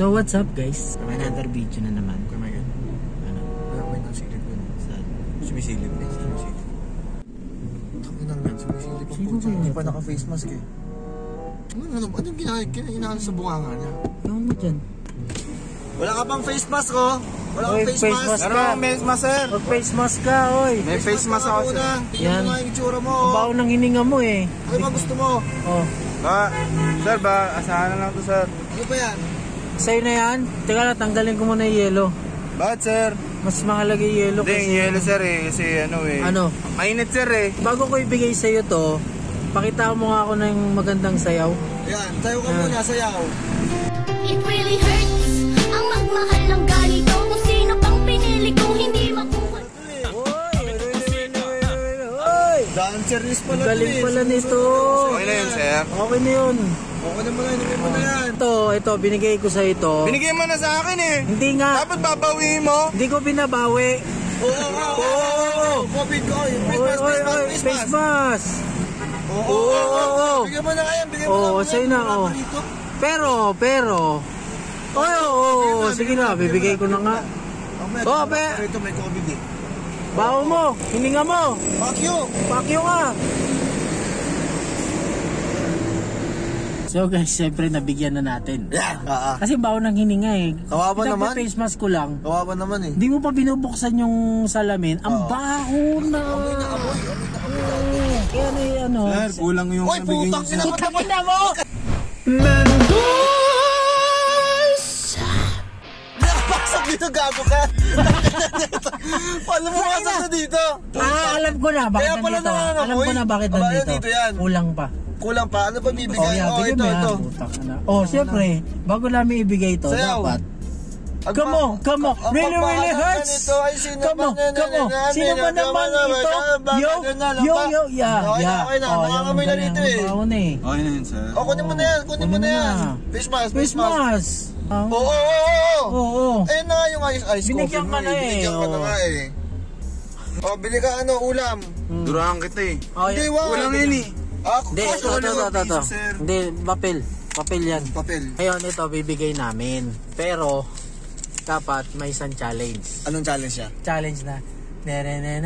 So what's up guys? Another video na naman. Kumain. Ano? Wala ko yung silip ko. Saan? Sumisilip eh. Sumisilip. Kami nang yan. Sumisilip ang ba Hindi yun? pa naka-face mask eh. Ano, ano, anong inaano sa bunganga niya? Ewan mo dyan. Wala ka pang face mask oh. Wala kang face, face mask. mask Ano ka. ang face mask sir? Mag face mask ka, oy. May face mask ako sir. Yan. Tingnan mo nga yung itsura mo. Ang oh. baho ng hininga mo eh. Ano ba gusto mo? Oh. Ba, sir ba, asahan na lang to sir. Ano ba yan? Sa'yo na yan? Teka lang, tanggalin ko muna yung yelo. Bakit sir? Mas mahalaga yung yelo Hindi, yung kasi... yelo sir eh, kasi ano eh. Ano? Mainit sir eh. Bago ko ibigay sa'yo to, pakita mo nga ako ng magandang sayaw. Yan. Sayo ka muna, sayaw. It really hurts Ang magmahal ng ganito Kung sino pang pinili kong hindi makuha! Dancer is pala Galing eh. pala nito. Okay na yun sir. Okay na yun. Okay na muna, inumin mo na yan. Ito, ito, binigay ko sa ito. Binigay mo na sa akin eh. Hindi nga, Dapat babawiin mo. hindi ko binabawi. Oo, oo, oo, oo. Covid ko. Face mask, face mask, face mask. Oo, Oo, oo, oo, oo. Bigyan mo na nga yan, bigyan mo Oo, na. sa'yo na, oo. Pero, pero, oo, oo, sige na, bibigay ko na nga. Oo, be- Rito may COVID eh. Baho mo, hininga mo, you! pakyo ka. So guys, siyempre nabigyan na natin. Yan. Ah, ah. Kasi baho ng hininga eh. Kawawa naman. face mask ko lang. Kawawa naman eh. Hindi mo pa binubuksan yung salamin. Ang Oo. baho na. Amoy na amoy. Amoy na amoy. Oo, Kaya na yung ano. Sir, kulang yung Oy, putang ina mo. Putang ina mo! Nakapasok dito, gago ka. Paano mo na dito? Ah, alam ko na bakit Kaya pala nandito. nangangamoy. Alam ko na bakit nandito. Kulang pa. Kulang pa. Ano pa Oh, bibigay? yeah, Oh, ito, yan. ito. Na. Oh, siyempre, bago namin ibigay ito, Sayaw. dapat. Ang Come on, come on. ang Really, really hurts. nito ay sino Come on, na- na- come on. na- Sino ba na- na- naman na- ito? na- na- Yo, na- na- yo, na- yo, yeah, Okay na, yeah. okay na. Oh, Nangangamoy na yan, rito ang eh. baho na eh. Okay na yun sir. O, kunin mo na yan. Kunin mo na yan. Face mask, Face mask. Oo, oo, oo. Oo, oo. Ayun na nga yung ice, ice Binigyan coffee ka mo na eh, Binigyan ka na oo. nga eh. O, bili ka ano, ulam. Durahan kita eh. Oh, Hindi, yan. wag. Kulang yun eh. Ah, Hindi, kasi ito, ito, ito, ito. Hindi, papel. Papel yan. Papel. Ngayon, ito, bibigay namin. Pero, dapat may isang challenge. Anong challenge siya? Challenge na, na na na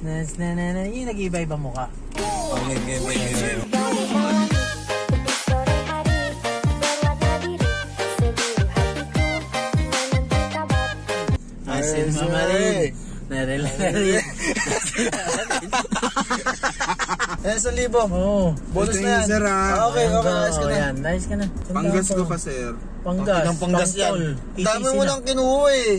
na na yung nag-iba-iba mukha. Okay, game, game, game. Asin Ay, mama sorry. Narelari. Eh, sa libo. Oo. Bonus Ito na yan. sir, ah. Ah, okay, okay, ayos ka na. yan, nice ka na. Panggas ko pa? sir. Panggas. Ang panggas yan. Dami mo na. nang kinuha eh.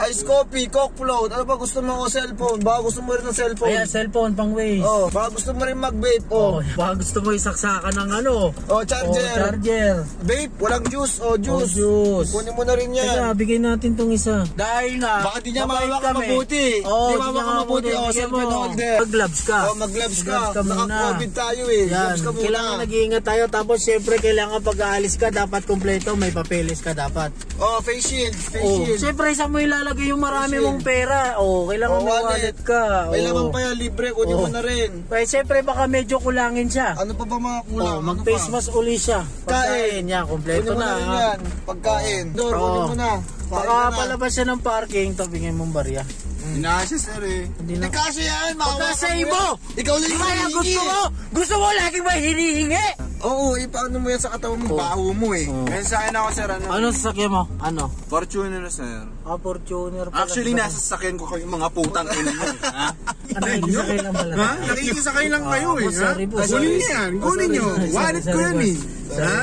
Ice coffee, coke float. Ano ba gusto mo o cellphone? Baka gusto mo rin ng cellphone. Ayan, cellphone, pang waste. Oh, baka gusto mo rin mag-vape. Oh, Oh, baka gusto mo isaksakan ng ano. oh, charger. Oh, charger. Vape, walang juice. Oh, juice. Oh, juice. Kunin mo na rin yan. Teka, bigay natin tong isa. Dahil nga, Baka di niya mawak kami. mabuti. Oo, Di mawak niya mabuti. Oh, cellphone holder. Mag-gloves ka. Oh, mag-gloves ka. Mag-gloves ka muna. Naka-COVID tayo eh. Yan, Gloves ka muna. kailangan nag-iingat tayo. Tapos, syempre, kailangan pag aalis ka, dapat kompleto. May papeles ka dapat. Oh, face shield. Face Oh, shield. syempre, sa mo ilalagay yung marami Face mong pera. Oh, kailangan Oh, may wallet. ka. May Oh. laman pa yan, libre. Kunin mo Oh. na rin. Kaya syempre, baka medyo kulangin siya. Ano pa ba mga kulang? Oh, Ano mag-face pa? mask uli siya. Pagkain, yan, kompleto Kunin mo na. na yan. Pagkain. Door, Oo. kunin mo na. Kain Baka ka na. palabas siya ng parking, tabingin mong barya. Inasya sir eh. Hindi na. kasi yan. Makawakan ibo! yan. Ikaw lang yung hinihingi gusto mo, gusto mo lagi ba hinihingi? Oo, ipaano mo yan sa katawan mo. Oh. Baho mo eh. Oh. Ngayon sa akin ako sir, ano? Ano sasakyan mo? Ano? Fortuner sir. Ah, Fortuner pala. Actually, nasa sasakyan ko kayo mga putang ina mo. eh, Ha? Ano, nakikisakay lang pala. Ha? Nakikisakay lang kayo eh. ha? sorry. Kunin Sorry. niyo yan. Oh, Kunin sorry, niyo. Wallet ko yan eh. Ha?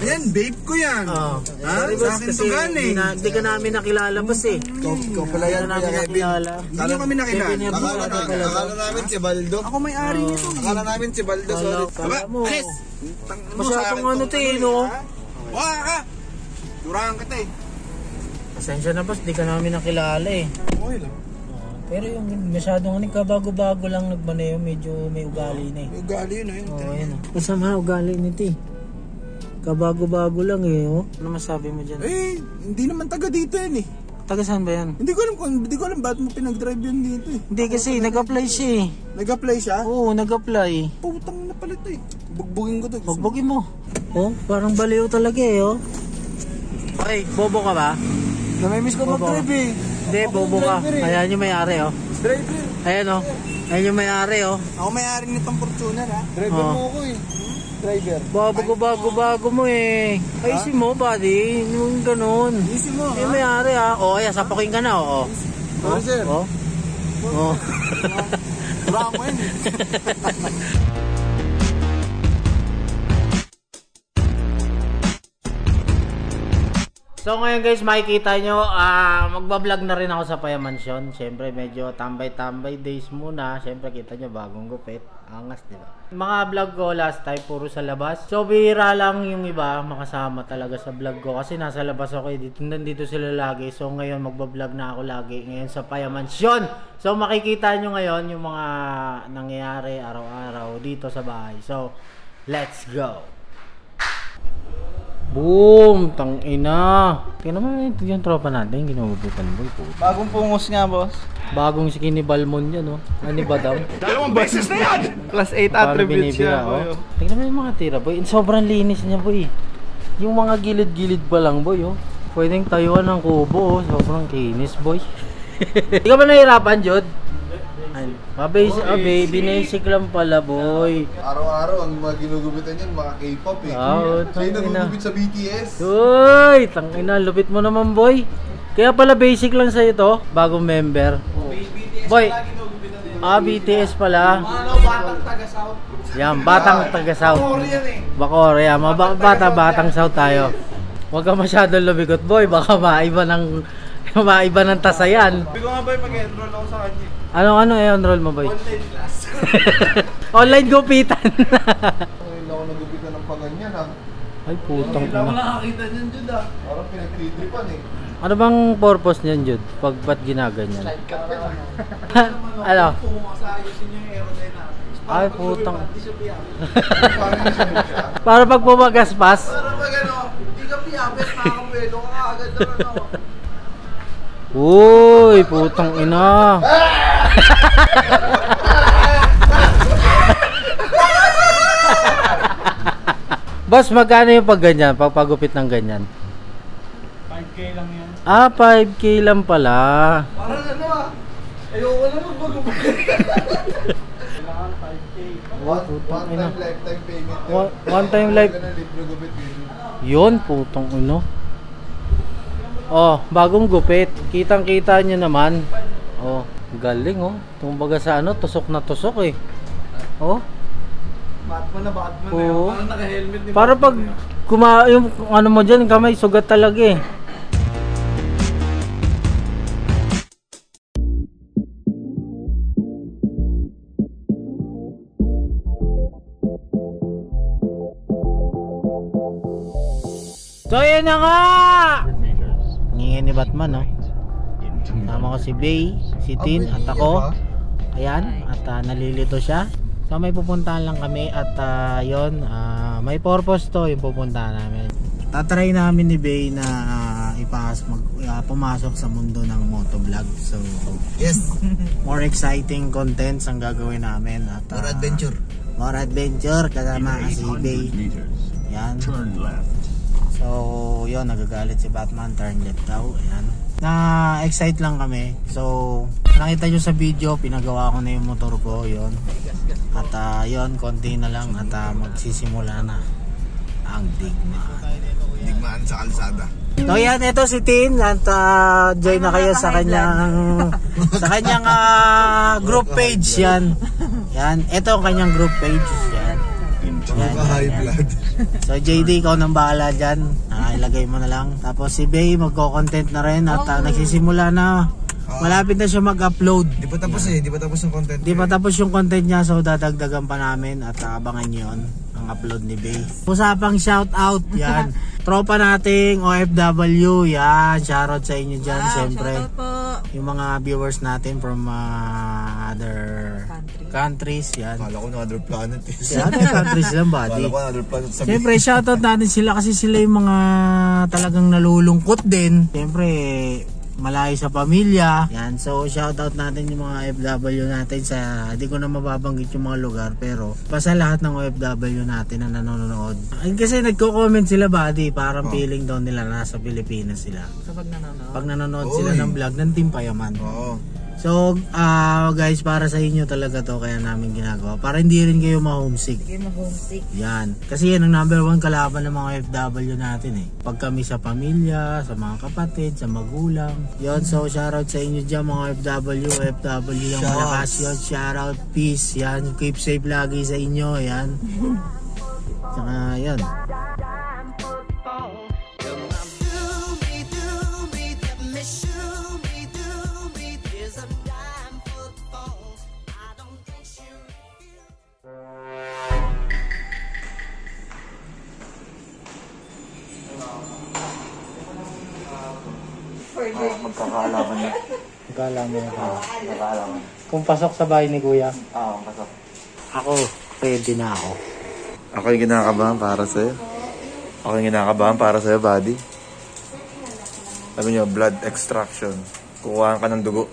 Ayan, vape ko yan. Oh, Ha? sorry Sa akin to galing. hindi, na, hindi ka namin nakilala boss eh. Ikaw, pala Hindi yan, ka namin nakilala. Hindi kami nakilala. Akala, namin si Baldo. Ako may-ari nito. eh. Akala namin si Baldo, sorry. Aba, alis! Sa Masyadong ano to. eh, no? ha? Waka ka! Durahan kita eh. Pasensya na boss, di ka namin nakilala eh. Okay lang. Pero yung masyadong ano, kabago-bago lang nagmaneho, medyo may ugali na eh. May ugali yun eh. Oo, yan. Masama ugali nito eh. Kabago-bago lang eh, oh. Ano masabi mo dyan? Eh, hindi naman taga dito yun eh. Taga saan ba yan? Hindi ko alam kung, hindi ko alam ba't mo pinag-drive yun dito eh. Hindi kasi, nag-apply siya eh. Nag-apply siya? Oo, nag-apply. Putang na pala ito eh. Bugbugin ko to. Bugbugin mo. Oh, parang baliw talaga eh, oh. Oy, bobo ka ba? Namimiss ko mag-drive eh. Hindi, bobo ka. Ayan yung may-ari oh. Driver. Ayan oh. Ayan yung may-ari oh. Ako may-ari nitong Fortuner ha. Driver Oh. mo ako eh. Driver. Bago bago bago mo eh. Ayusin mo, buddy. Yung ganun. Easy mo Yung ha. may-ari ah. Oh, ayan, sapakin ka na oh. Sorry sir. Oh. Oh. Wala mo eh. So ngayon guys, makikita nyo, ah magbablog na rin ako sa Paya Mansion. Siyempre medyo tambay-tambay days muna. Siyempre kita nyo, bagong gupit. Angas, di ba? Mga vlog ko last time, puro sa labas. So bihira lang yung iba, makasama talaga sa vlog ko. Kasi nasa labas ako eh. Dito, nandito sila lagi. So ngayon, magbablog na ako lagi. Ngayon sa Paya Mansion. So makikita nyo ngayon yung mga nangyayari araw-araw dito sa bahay. So, let's go! Boom! Tang ina. Tingnan mo ito yung tropa natin, ginububutan boy po. Bagong pungos nga boss. Bagong si Kini Balmon yan, oh. Ani ba daw? Plus 8 Paano binibira, oh. Tingnan mo yung mga tira, boy. Sobrang linis niya, boy. Yung mga gilid-gilid pa lang, boy, oh. Pwedeng tayuan ng kubo, oh. Sobrang kinis, boy. Di ka ba nahirapan, Jod? Ay, mabasic, oh, baby, basic lang pala, boy. Araw-araw, ang mga ginugupitan yan, mga K-pop eh. Ah, oo, Siya yung tangina. nagugupit sa BTS. Uy, tangina, lupit mo naman, boy. Kaya pala basic lang sa ito, bagong member. Boy, ah, BTS pala. Ano, batang taga-south. Yan, batang taga South. yan eh. Bata, batang South tayo. Huwag ka masyadong lumigot, boy. Baka maiba ng maiba ng tasayan. Sabi ko nga ba mag-enroll ako sa kanya. Ano ano eh enroll mo, boy? Online class. Online gupitan. Ngayon ako nagupitan ng paganyan ha. Ay, putang ako ina. nakakita niyan dyan ah. Parang pinag-tripan eh. Ano bang purpose niyan, Jude? Pag ba't ginaganyan? ano? Kung masaayusin niyo yung aerodynamics. Ay, putang. Para pag pumagaspas. Pero pag ano, hindi ka piyapit, makakabuelo ka agad ng ano. Uy, putang ina. Boss, magkano yung pag ganyan? Pag pagupit ng ganyan? 5K lang yan. Ah, 5k lang pala. Parang ano ah. Ayoko na mag-magupit. Kailangan 5K. One, one time lifetime payment. One- one time life- yun. Putang ino. Oh, bagong gupit. Kitang-kita nyo naman. Oh, galing oh. Kumbaga sa ano, tusok na tusok eh. Oh, Batman na Batman na Oo. yun. Parang naka-helmet ni para pag kuma yung ano mo diyan, kamay sugat talaga eh. So yun na nga! Ngingin ni Batman no? Sama ko si Bay, si Tin at ako. Ayan, at ah, nalilito siya. So may pupuntahan lang kami at uh, yon may purpose to yung pupuntahan namin. Tatry namin ni Bay na ah, ipas mag ah, pumasok sa mundo ng motovlog. So Yes, more exciting contents ang gagawin namin at more ah, adventure. More adventure kasama si Bay. Yan. Turn left. So, yun, nagagalit si Batman, turn left daw. Ayan. Na-excite lang kami. So, nakita nyo sa video, pinagawa ko na yung motor ko, yun. At uh, yun, konti na lang at ah, magsisimula na ang digmaan. Digmaan sa kalsada. So yan, ito si Tin at ah, join na kayo sa kanyang sa kanyang ah, group page yan. Yan, ito ang kanyang group page. Mga high blood. So JD, ikaw nang bahala dyan. Ah, ilagay mo na lang. Tapos si Bay, magko-content na rin at ah, nagsisimula na. Malapit na siya mag-upload. Di pa tapos eh, di pa tapos yung content. Di pa tapos yung content niya so dadagdagan pa namin at abangan niyo yun ang upload ni Bay. Usapang shout out yan. Tropa nating OFW yan. Shoutout sa inyo dyan syempre. Yung mga viewers natin from ah, other countries yan. Kala ko na other planet eh. Si other countries lang buddy. Kala ko other planet sa Siyempre, shoutout natin sila kasi sila yung mga talagang nalulungkot din. Siyempre, malayo sa pamilya. Yan, so shoutout natin yung mga FW natin sa, hindi ko na mababanggit yung mga lugar, pero basta lahat ng OFW natin na nanonood. Ay, kasi nagko-comment sila buddy, parang feeling daw nila nasa Pilipinas sila. Kapag nanonood. Pag nanonood sila ng vlog ng Team Payaman. Oo. So, ah guys, para sa inyo talaga to kaya namin ginagawa. Para hindi rin kayo ma-homesick. Hindi mo homesick. Yan. Kasi yan ang number one kalaban ng mga FW natin eh. Pag kami sa pamilya, sa mga kapatid, sa magulang. Yon so shoutout sa inyo dyan mga FW. FW yung malakas yun. Shoutout, peace. Yan. Keep safe lagi sa inyo. Yan. Tsaka yan. Ah, magkakaalaman na. Mo na Magkakaalaman. Kung pasok sa bahay ni Kuya, Oo, pasok. ako, ready na ako. Ako yung kinakabahan para sa'yo. Ako yung kinakabahan para sa'yo, buddy. Sabi nyo, blood extraction. Kukuhaan ka ng dugo.